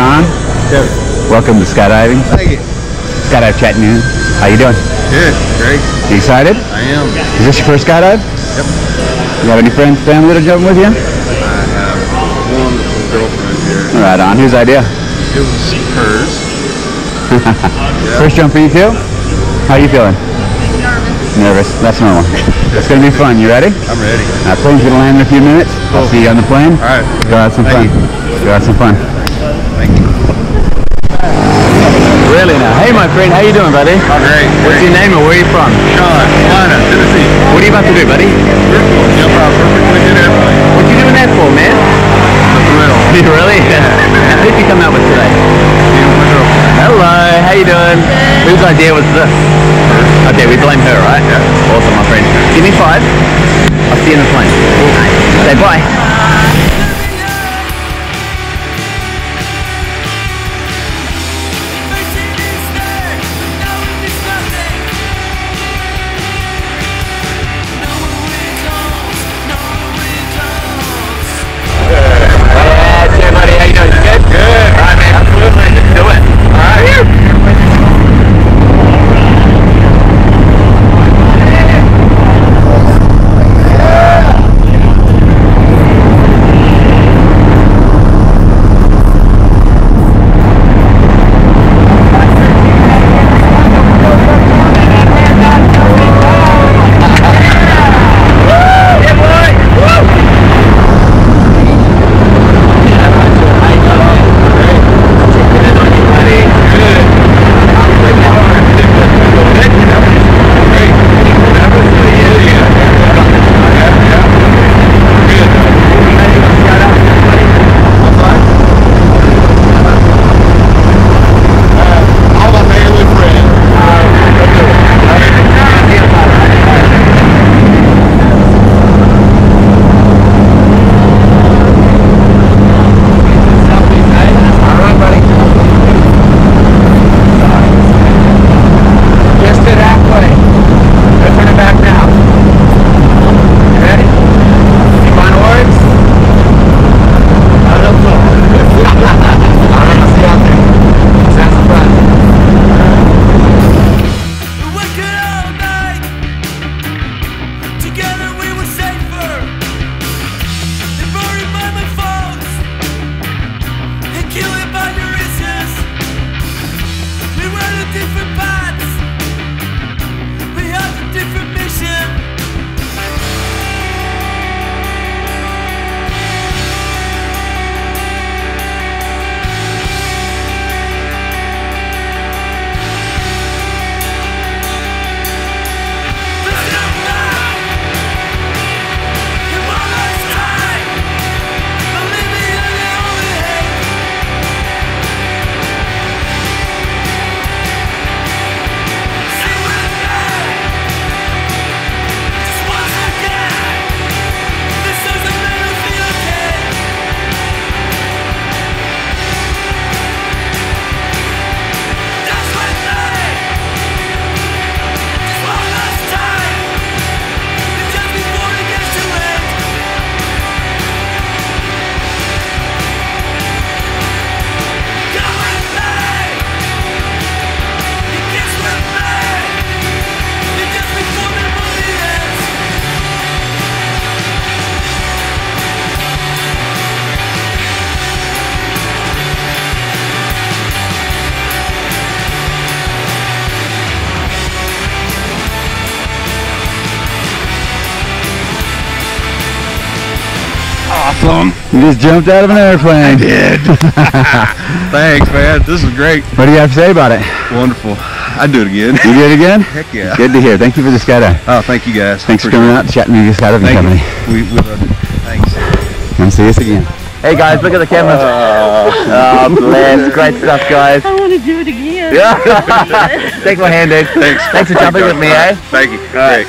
Kevin. Welcome to skydiving. Thank you. Skydive Chattanooga. How you doing? Good. Great. You excited? I am. Is this your first skydive? Yep. You have any friends, family that are jumping with you? I have one girlfriend here. Right on. Whose idea? It was hers. First jump for you too? How are you feeling? Nervous. That's normal. It's gonna be fun. You ready? I'm ready. Our plane's gonna land in a few minutes. I'll oh. see you on the plane. All right. Go have some fun. Thank Go have some fun. Thank. Really now. Hey my friend, how you doing, buddy? Oh, great. What's great. your name and where are you from? Shawn, Celina, Tennessee. What are you about to do, buddy? We're. Jump out perfectly good airplane. What you doing that for, man? The thrill. You really? How did you come out with today? Me and. Hello, how you doing? Whose idea was this? Okay, we blame her, right? Yeah. Awesome, my friend. Give me five. I'll see you in the plane. Nice. Say bye. Were Awesome. You just jumped out of an airplane. I did. Thanks, man. This is great. what do you have to say about it? Wonderful. I'd do it again. You did it again? Heck yeah. Good to hear. Thank you for the skydive. Oh, thank you guys. Thanks for coming out to Chattanooga Skydiving Thank Company. you. We, we love it. Thanks. Come see us again. Hey guys, look at the cameras. oh, bless. Great stuff, guys. I want to do it again. Yeah. Take my hand, dude. Thanks. Thanks for jumping with me, eh? Thank you. Great.